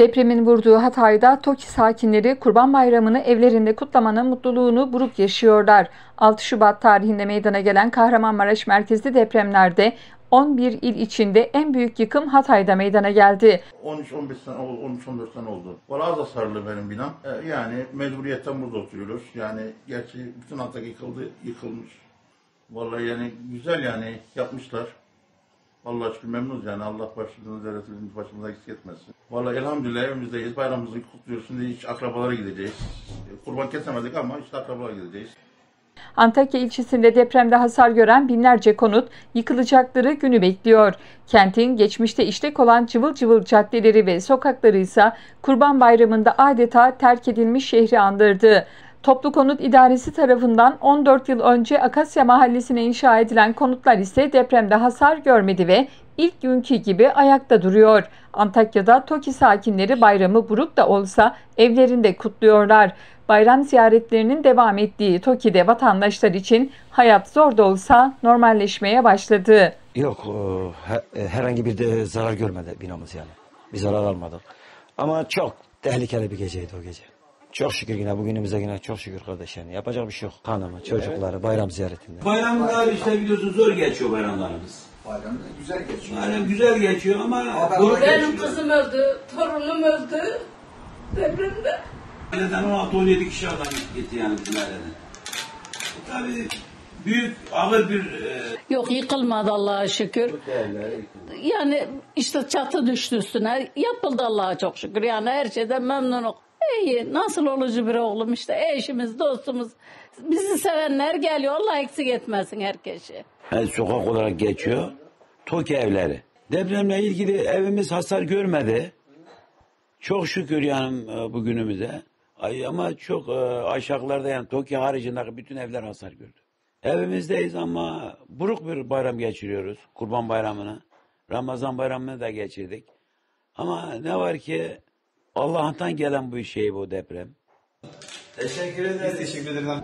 Depremin vurduğu Hatay'da TOKİ sakinleri Kurban Bayramı'nı evlerinde kutlamanın mutluluğunu buruk yaşıyorlar. 6 Şubat tarihinde meydana gelen Kahramanmaraş merkezli depremlerde 11 il içinde en büyük yıkım Hatay'da meydana geldi. 13-15 sene oldu, 13-14 sene oldu. Valla az hasarlı benim binam. E, Yani mecburiyetten burada oturuyoruz. Yani gerçi bütün Antakya yıkıldı, yıkılmış. Vallahi yani güzel yani yapmışlar. Vallahi şükür memnunuz yani. Allah başımızı devletimizi başımıza eksik etmesin. Vallahi elhamdülillah evimizdeyiz. Bayramımızı kutluyoruz. Şimdi hiç akrabalara gideceğiz. E, Kurban kesemedik ama işte akrabalara gideceğiz. Antakya ilçesinde depremde hasar gören binlerce konut yıkılacakları günü bekliyor. Kentin geçmişte işlek olan cıvıl cıvıl caddeleri ve sokakları ise Kurban Bayramı'nda adeta terk edilmiş şehri andırdı. Toplu Konut İdaresi tarafından 14 yıl önce Akasya Mahallesi'ne inşa edilen konutlar ise depremde hasar görmedi ve ilk günkü gibi ayakta duruyor. Antakya'da TOKİ sakinleri bayramı buruk da olsa evlerinde kutluyorlar. Bayram ziyaretlerinin devam ettiği TOKİ'de vatandaşlar için hayat zor da olsa normalleşmeye başladı. Yok e, he- herhangi bir de zarar görmedi binamız yani. Bir zarar almadık. Ama çok tehlikeli bir geceydi o gece. Çok şükür yine bugünümüze yine çok şükür kardeş yani. Yapacak bir şey yok. Hanımı, çocukları bayram ziyaretinde. Bayramlar işte biliyorsun zor geçiyor bayramlarımız. Bayram güzel geçiyor. Bayram güzel geçiyor ama var. Benim geçiyor. kızım öldü, torunum öldü depremde. Aileden 16-17 kişi adam gitti yani bizim aileden. Tabii büyük ağır bir e, Yok yıkılmadı Allah'a şükür. Yani işte çatı düştü üstüne. Yapıldı Allah'a çok şükür. Yani her şeyden memnunum. İyi nasıl olucu bir oğlum işte eşimiz dostumuz. Bizi sevenler geliyor. Allah eksik etmesin herkesi. Yani sokak olarak geçiyor. TOKİ evleri. Depremle ilgili evimiz hasar görmedi. Çok şükür yani e, bugünümüze. Ay, ama çok e, aşağılarda yani TOKİ haricindeki bütün evler hasar gördü. Evimizdeyiz ama buruk bir bayram geçiriyoruz. Kurban bayramını. Ramazan bayramını da geçirdik. Ama ne var ki Allah'tan gelen bu şey bu deprem. teşekkür ederiz. Teşekkür ederim.